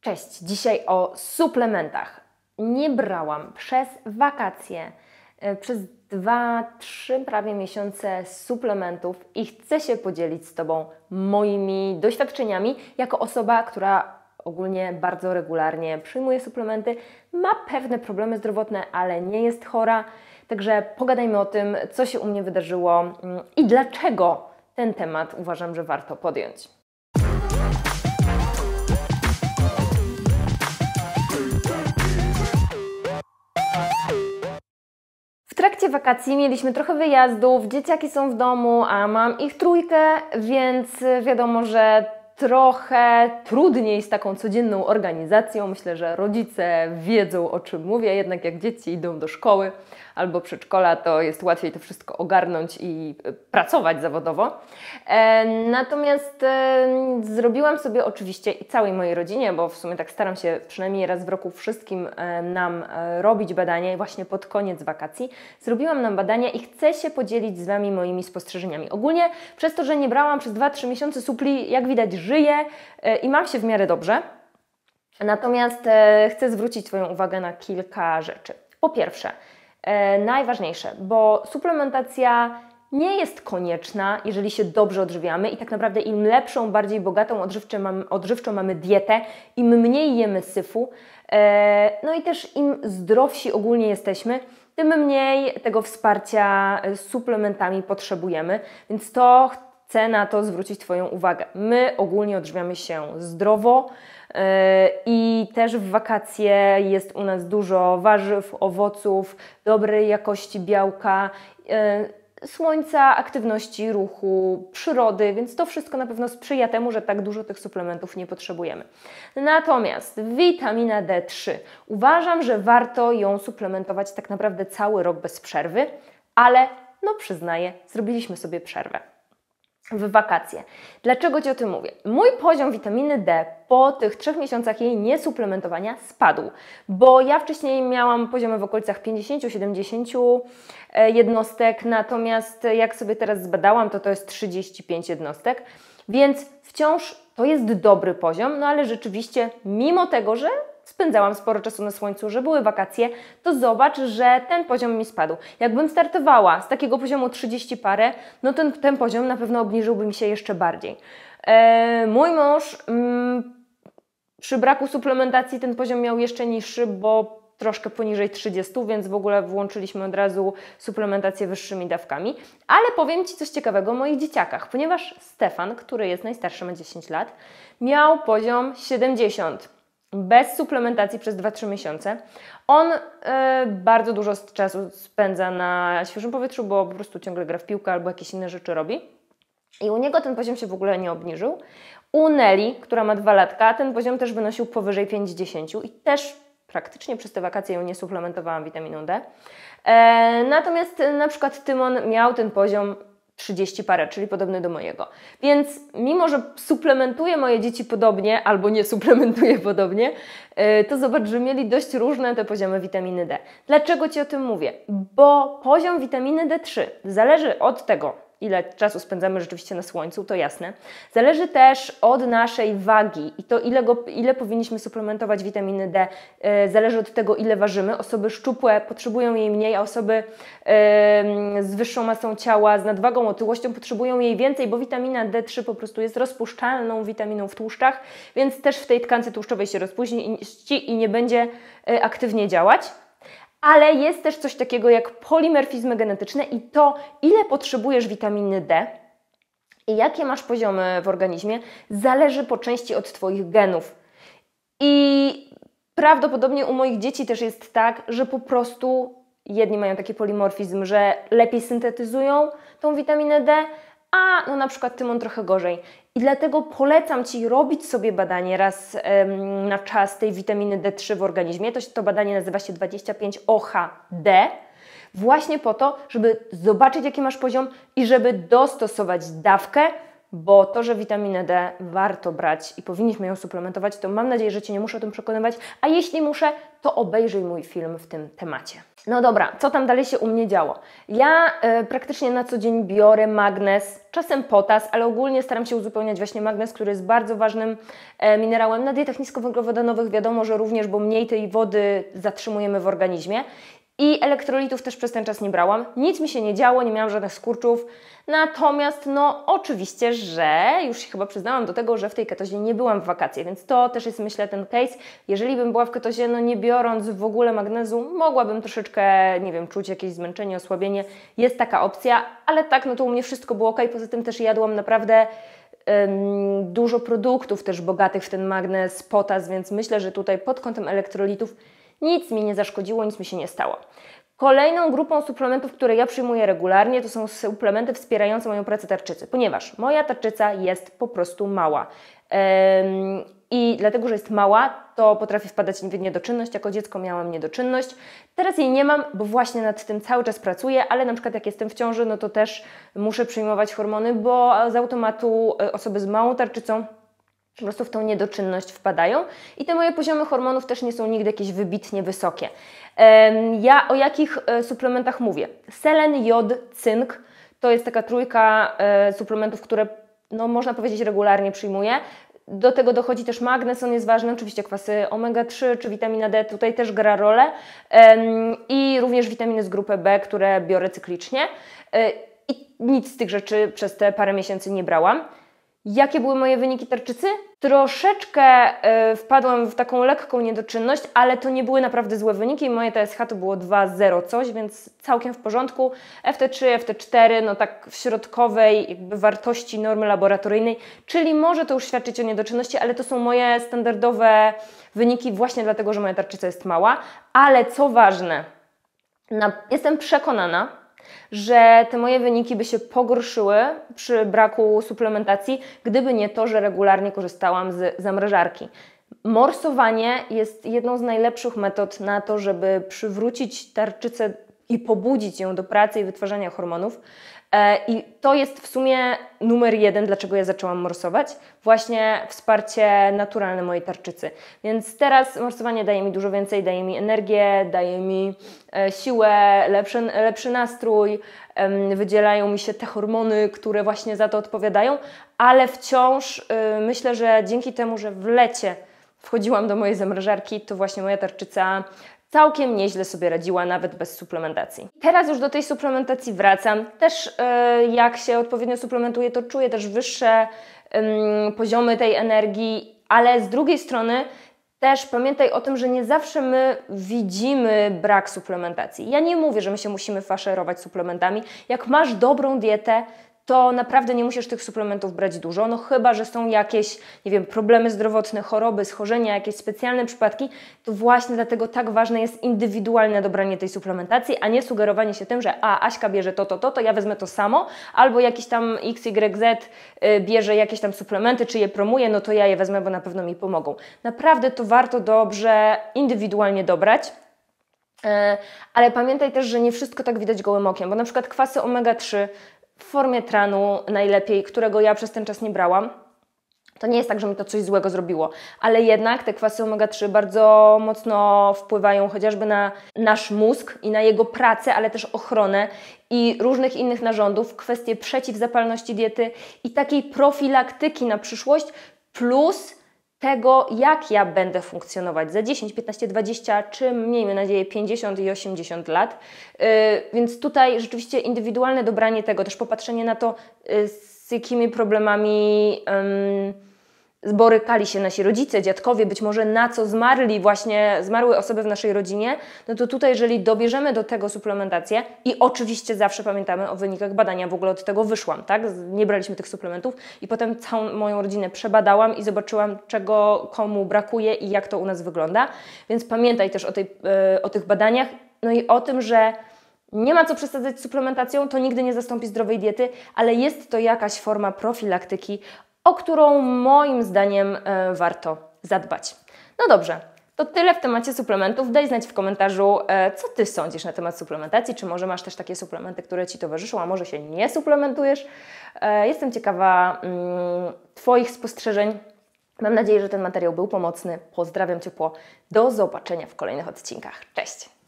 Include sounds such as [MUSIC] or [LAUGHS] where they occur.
Cześć, dzisiaj o suplementach. Nie brałam przez wakacje, e, przez dwa, trzy prawie miesiące suplementów i chcę się podzielić z Tobą moimi doświadczeniami jako osoba, która ogólnie bardzo regularnie przyjmuje suplementy, ma pewne problemy zdrowotne, ale nie jest chora. Także pogadajmy o tym, co się u mnie wydarzyło mm, i dlaczego ten temat uważam, że warto podjąć. Wakacji mieliśmy trochę wyjazdów, dzieciaki są w domu, a mam ich trójkę, więc wiadomo, że trochę trudniej z taką codzienną organizacją. Myślę, że rodzice wiedzą o czym mówię, jednak jak dzieci idą do szkoły albo przedszkola, to jest łatwiej to wszystko ogarnąć i e, pracować zawodowo. E, natomiast e, zrobiłam sobie oczywiście i całej mojej rodzinie, bo w sumie tak staram się przynajmniej raz w roku wszystkim nam robić badania i właśnie pod koniec wakacji zrobiłam nam badania i chcę się podzielić z Wami moimi spostrzeżeniami. Ogólnie przez to, że nie brałam przez 2-3 miesiące supli, jak widać żyję i mam się w miarę dobrze. Natomiast chcę zwrócić Twoją uwagę na kilka rzeczy. Po pierwsze, e, najważniejsze, bo suplementacja nie jest konieczna, jeżeli się dobrze odżywiamy i tak naprawdę im lepszą, bardziej bogatą mamy, odżywczą mamy dietę, im mniej jemy syfu, e, no i też im zdrowsi ogólnie jesteśmy, tym mniej tego wsparcia e, suplementami potrzebujemy, więc to chcę na to zwrócić Twoją uwagę. My ogólnie odżywiamy się zdrowo, i też w wakacje jest u nas dużo warzyw, owoców, dobrej jakości białka, e, słońca, aktywności ruchu, przyrody, więc to wszystko na pewno sprzyja temu, że tak dużo tych suplementów nie potrzebujemy. Natomiast witamina D3. Uważam, że warto ją suplementować tak naprawdę cały rok bez przerwy, ale no przyznaję, zrobiliśmy sobie przerwę w wakacje. Dlaczego Ci o tym mówię? Mój poziom witaminy D po tych trzech miesiącach jej niesuplementowania spadł, bo ja wcześniej miałam poziomy w okolicach 50-70 e, jednostek, natomiast jak sobie teraz zbadałam, to to jest 35 jednostek, więc wciąż to jest dobry poziom, no ale rzeczywiście mimo tego, że spędzałam sporo czasu na słońcu, że były wakacje, to zobacz, że ten poziom mi spadł. Jakbym startowała z takiego poziomu 30 parę, no ten, ten poziom na pewno obniżyłby mi się jeszcze bardziej. E, mój mąż mm, przy braku suplementacji ten poziom miał jeszcze niższy, bo troszkę poniżej 30, więc w ogóle włączyliśmy od razu suplementację wyższymi dawkami. Ale powiem Ci coś ciekawego o moich dzieciakach, ponieważ Stefan, który jest najstarszy, ma 10 lat, miał poziom 70 bez suplementacji przez 2-3 miesiące. On y, bardzo dużo czasu spędza na świeżym powietrzu, bo po prostu ciągle gra w piłkę albo jakieś inne rzeczy robi. I u niego ten poziom się w ogóle nie obniżył. U Nelly, która ma dwa latka, ten poziom też wynosił powyżej 50 i też praktycznie przez te wakacje ją nie suplementowałam witaminą D. E, natomiast na przykład Tymon miał ten poziom 30 parę, czyli podobny do mojego. Więc mimo, że suplementuję moje dzieci podobnie albo nie suplementuję [LAUGHS] podobnie, e, to zobacz, że mieli dość różne te poziomy witaminy D. Dlaczego Ci o tym mówię? Bo poziom witaminy D3 zależy od tego, ile czasu spędzamy rzeczywiście na słońcu, to jasne. Zależy też od naszej wagi i to, ile, go, ile powinniśmy suplementować witaminy D, e, zależy od tego, ile ważymy. Osoby szczupłe potrzebują jej mniej, a osoby z wyższą masą ciała, z nadwagą, otyłością potrzebują jej więcej, bo witamina D3 po prostu jest rozpuszczalną witaminą w tłuszczach, więc też w tej tkance tłuszczowej się rozpuści i nie będzie e, aktywnie działać ale jest też coś takiego jak polimerfizmy genetyczne i to, ile potrzebujesz witaminy D i jakie masz poziomy w organizmie, zależy po części od Twoich genów. I prawdopodobnie u moich dzieci też jest tak, że po prostu jedni mają taki polimorfizm, że lepiej syntetyzują tą witaminę D, a no na przykład Tymon trochę gorzej. I dlatego polecam Ci robić sobie badanie raz ym, na czas tej witaminy D3 w organizmie. To, to badanie nazywa się 25-OHD. Właśnie po to, żeby zobaczyć, jaki masz poziom i żeby dostosować dawkę bo to, że witaminę D warto brać i powinniśmy ją suplementować, to mam nadzieję, że Cię nie muszę o tym przekonywać, a jeśli muszę, to obejrzyj mój film w tym temacie. No dobra, co tam dalej się u mnie działo? Ja y, praktycznie na co dzień biorę magnez, czasem potas, ale ogólnie staram się uzupełniać właśnie magnez, który jest bardzo ważnym e, minerałem. Na dietach niskowęglowodanowych wiadomo, że również, bo mniej tej wody zatrzymujemy w organizmie. I elektrolitów też przez ten czas nie brałam. Nic mi się nie działo, nie miałam żadnych skurczów. Natomiast, no, oczywiście, że już się chyba przyznałam do tego, że w tej ketozie nie byłam w wakacje, więc to też jest, myślę, ten case. Jeżeli bym była w ketozie, no nie biorąc w ogóle magnezu, mogłabym troszeczkę, nie wiem, czuć jakieś zmęczenie, osłabienie. Jest taka opcja, ale tak, no to u mnie wszystko było ok. Poza tym też jadłam naprawdę dużo produktów też bogatych w ten magnez, potas, więc myślę, że tutaj pod kątem elektrolitów nic mi nie zaszkodziło, nic mi się nie stało. Kolejną grupą suplementów, które ja przyjmuję regularnie, to są suplementy wspierające moją pracę tarczycy, ponieważ moja tarczyca jest po prostu mała. I dlatego, że jest mała, to potrafi wpadać w niedoczynność. Jako dziecko miałam niedoczynność. Teraz jej nie mam, bo właśnie nad tym cały czas pracuję, ale na przykład jak jestem w ciąży, no to też muszę przyjmować hormony, bo z automatu e, osoby z małą tarczycą po prostu w tą niedoczynność wpadają i te moje poziomy hormonów też nie są nigdy jakieś wybitnie wysokie. Ja o jakich e, suplementach mówię? Selen, jod, cynk to jest taka trójka e, suplementów, które no, można powiedzieć regularnie przyjmuję. Do tego dochodzi też magnez, on jest ważny, oczywiście kwasy omega-3 czy witamina D tutaj też gra rolę i również witaminy z grupy B, które biorę cyklicznie. E, I nic z tych rzeczy przez te parę miesięcy nie brałam. Jakie były moje wyniki tarczycy? Troszeczkę y, wpadłam w taką lekką niedoczynność, ale to nie były naprawdę złe wyniki. Moje TSH to było 2,0 coś, więc całkiem w porządku. FT3, FT4, no tak w środkowej jakby wartości normy laboratoryjnej, czyli może to już świadczyć o niedoczynności, ale to są moje standardowe wyniki właśnie dlatego, że moja tarczyca jest mała. Ale co ważne, jestem przekonana, że te moje wyniki by się pogorszyły przy braku suplementacji, gdyby nie to, że regularnie korzystałam z zamrażarki. Morsowanie jest jedną z najlepszych metod na to, żeby przywrócić tarczycę i pobudzić ją do pracy i wytwarzania hormonów. E, I to jest w sumie numer jeden, dlaczego ja zaczęłam morsować. Właśnie wsparcie naturalne mojej tarczycy. Więc teraz morsowanie daje mi dużo więcej, daje mi energię, daje mi e, siłę, lepszy, lepszy nastrój, wydzielają mi się te hormony, które właśnie za to odpowiadają, ale wciąż y, myślę, że dzięki temu, że w lecie wchodziłam do mojej zamrażarki, to właśnie moja tarczyca całkiem nieźle sobie radziła, nawet bez suplementacji. Teraz już do tej suplementacji wracam. Też yy, jak się odpowiednio suplementuję, to czuję też wyższe yy, poziomy tej energii, ale z drugiej strony też pamiętaj o tym, że nie zawsze my widzimy brak suplementacji. Ja nie mówię, że my się musimy faszerować suplementami. Jak masz dobrą dietę, to naprawdę nie musisz tych suplementów brać dużo, no chyba, że są jakieś, nie wiem, problemy zdrowotne, choroby, schorzenia, jakieś specjalne przypadki, to właśnie dlatego tak ważne jest indywidualne dobranie tej suplementacji, a nie sugerowanie się tym, że a, Aśka bierze to, to, to, to ja wezmę to samo, albo jakiś tam XYZ y, bierze jakieś tam suplementy, czy je promuje, no to ja je wezmę, bo na pewno mi pomogą. Naprawdę to warto dobrze, indywidualnie dobrać. Y, ale pamiętaj też, że nie wszystko tak widać gołym okiem, bo na przykład kwasy omega-3 w formie tranu najlepiej, którego ja przez ten czas nie brałam. To nie jest tak, że mi to coś złego zrobiło, ale jednak te kwasy omega-3 bardzo mocno wpływają chociażby na nasz mózg i na jego pracę, ale też ochronę i różnych innych narządów, kwestie przeciwzapalności diety i takiej profilaktyki na przyszłość, plus tego, jak ja będę funkcjonować za 10, 15, 20, czy miejmy nadzieję 50 i 80 lat. Yy, więc tutaj rzeczywiście indywidualne dobranie tego, też popatrzenie na to, yy, z jakimi problemami. Yy, borykali się nasi rodzice, dziadkowie, być może na co zmarli właśnie, zmarły osoby w naszej rodzinie, no to tutaj jeżeli dobierzemy do tego suplementację i oczywiście zawsze pamiętamy o wynikach badania, w ogóle od tego wyszłam, tak? Nie braliśmy tych suplementów i potem całą moją rodzinę przebadałam i zobaczyłam, czego komu brakuje i jak to u nas wygląda, więc pamiętaj też o, tej, e, o tych badaniach, no i o tym, że nie ma co przesadzać suplementacją, to nigdy nie zastąpi zdrowej diety, ale jest to jakaś forma profilaktyki, o którą moim zdaniem e, warto zadbać. No dobrze, To tyle w temacie suplementów. Daj znać w komentarzu, e, co Ty sądzisz na temat suplementacji, czy może masz też takie suplementy, które Ci towarzyszą, a może się nie suplementujesz. E, jestem ciekawa mm, Twoich spostrzeżeń. Mam nadzieję, że ten materiał był pomocny. Pozdrawiam ciepło. Do zobaczenia w kolejnych odcinkach. Cześć!